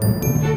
Bye.